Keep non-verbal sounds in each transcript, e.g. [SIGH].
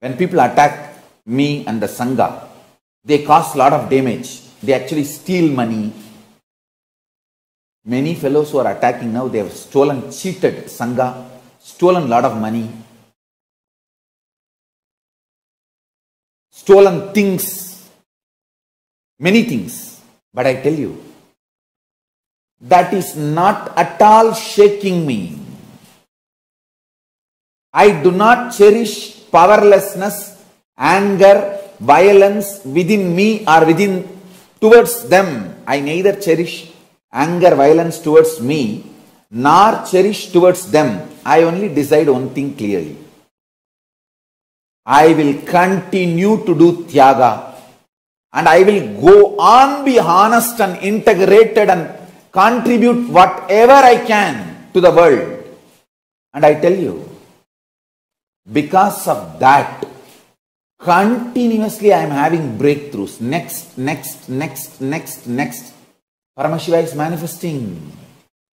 when people attack me and the Sangha, they cause a lot of damage. They actually steal money. Many fellows who are attacking now, they have stolen, cheated Sangha, stolen a lot of money, stolen things, many things. But I tell you, that is not at all shaking me. I do not cherish powerlessness, anger, violence within me or within towards them. I neither cherish anger, violence towards me, nor cherish towards them. I only decide one thing clearly. I will continue to do tyaga and I will go on be honest and integrated and contribute whatever I can to the world. And I tell you, because of that, continuously I am having breakthroughs. Next, next, next, next, next. Paramashiva is manifesting.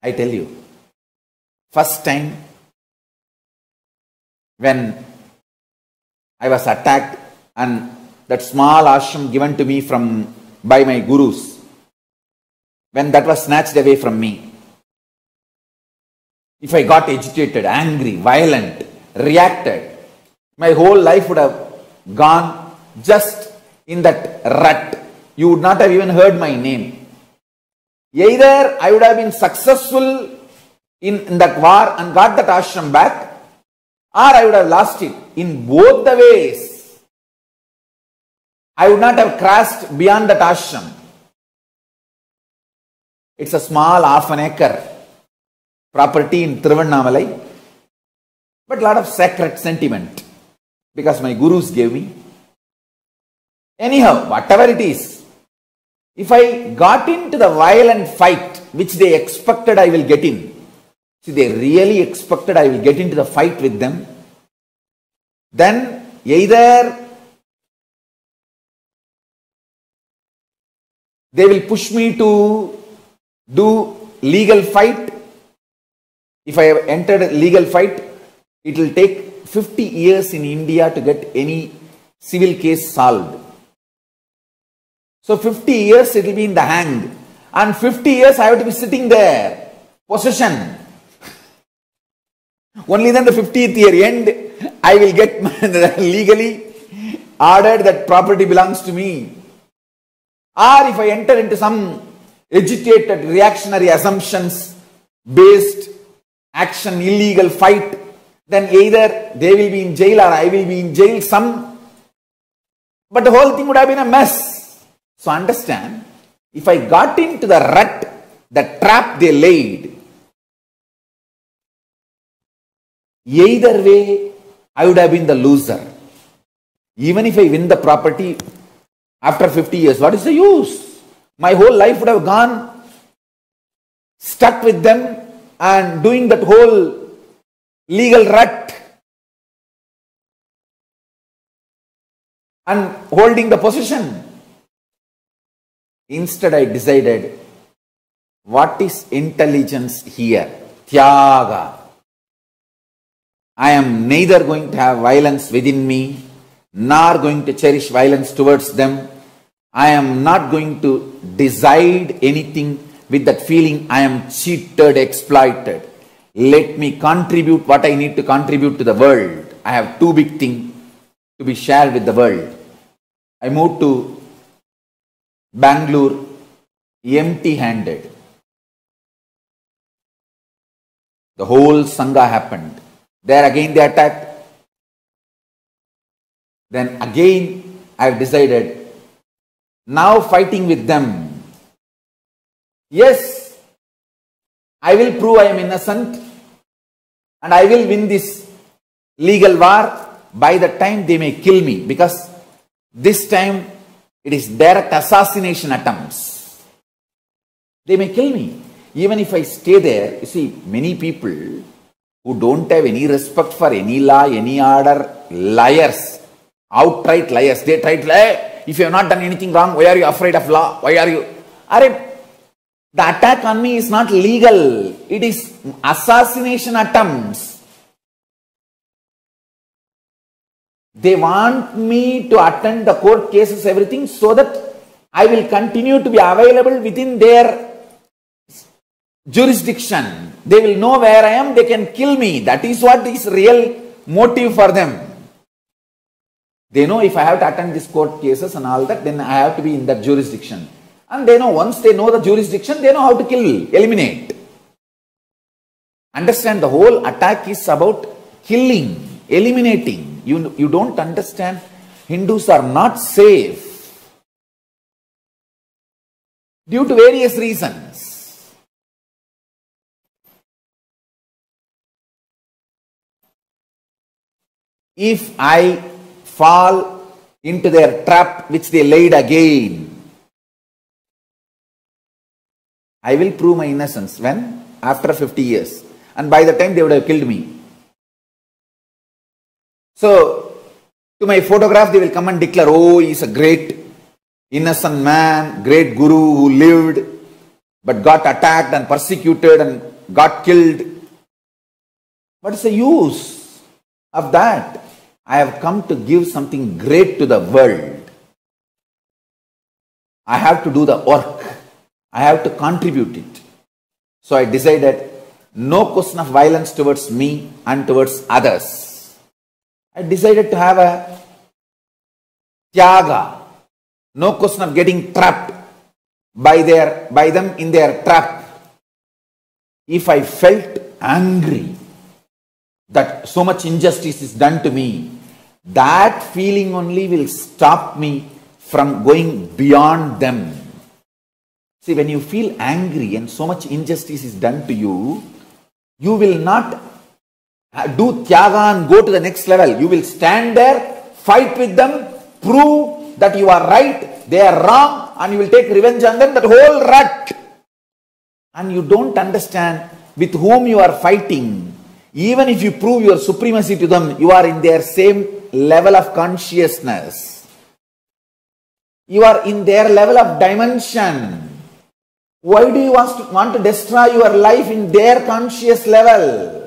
I tell you. First time when I was attacked and that small ashram given to me from by my gurus, when that was snatched away from me. If I got agitated, angry, violent, reacted, my whole life would have gone just in that rut. You would not have even heard my name. Either I would have been successful in, in that war and got that ashram back, or I would have lost it. In both the ways, I would not have crossed beyond that ashram. It's a small half an acre property in Tiruvannamalai, but a lot of sacred sentiment because my gurus gave me. Anyhow, whatever it is, if I got into the violent fight which they expected I will get in, see, they really expected I will get into the fight with them, then either they will push me to do legal fight. If I have entered a legal fight, it will take 50 years in India to get any civil case solved. So 50 years it will be in the hang. And 50 years I have to be sitting there. Possession. [LAUGHS] Only then the 50th year end, I will get [LAUGHS] legally ordered that property belongs to me. Or if I enter into some agitated reactionary assumptions based action, illegal fight, then either they will be in jail or I will be in jail some. But the whole thing would have been a mess. So understand, if I got into the rut, the trap they laid, either way, I would have been the loser. Even if I win the property after 50 years, what is the use? My whole life would have gone stuck with them and doing that whole legal rut and holding the position. Instead, I decided what is intelligence here? Tyaga. I am neither going to have violence within me nor going to cherish violence towards them. I am not going to decide anything with that feeling I am cheated, exploited. Let me contribute what I need to contribute to the world. I have two big things to be shared with the world. I moved to Bangalore empty handed. The whole Sangha happened. There again they attacked. Then again I have decided now fighting with them. Yes, I will prove I am innocent and I will win this legal war by the time they may kill me because this time it is direct assassination attempts. They may kill me. Even if I stay there, you see, many people who don't have any respect for any law, any order, liars, outright liars. They try to lie. If you have not done anything wrong, why are you afraid of law? Why are you? Are the attack on me is not legal. It is assassination attempts. They want me to attend the court cases, everything, so that I will continue to be available within their jurisdiction. They will know where I am, they can kill me. That is what is real motive for them. They know if I have to attend these court cases and all that, then I have to be in that jurisdiction. And they know once they know the jurisdiction, they know how to kill, eliminate. Understand the whole attack is about killing, eliminating. You, you don't understand. Hindus are not safe due to various reasons. If I fall into their trap which they laid again, I will prove my innocence. When? After 50 years. And by the time they would have killed me. So, to my photograph, they will come and declare, oh, he's a great innocent man, great guru who lived, but got attacked and persecuted and got killed. What is the use of that? I have come to give something great to the world. I have to do the work. I have to contribute it. So I decided no question of violence towards me and towards others. I decided to have a tyaga. No question of getting trapped by their by them in their trap. If I felt angry that so much injustice is done to me, that feeling only will stop me from going beyond them. See, when you feel angry and so much injustice is done to you, you will not do tyaga and go to the next level. You will stand there, fight with them, prove that you are right, they are wrong, and you will take revenge on them, that whole rut. And you don't understand with whom you are fighting. Even if you prove your supremacy to them, you are in their same level of consciousness. You are in their level of dimension. Why do you want to, want to destroy your life in their conscious level?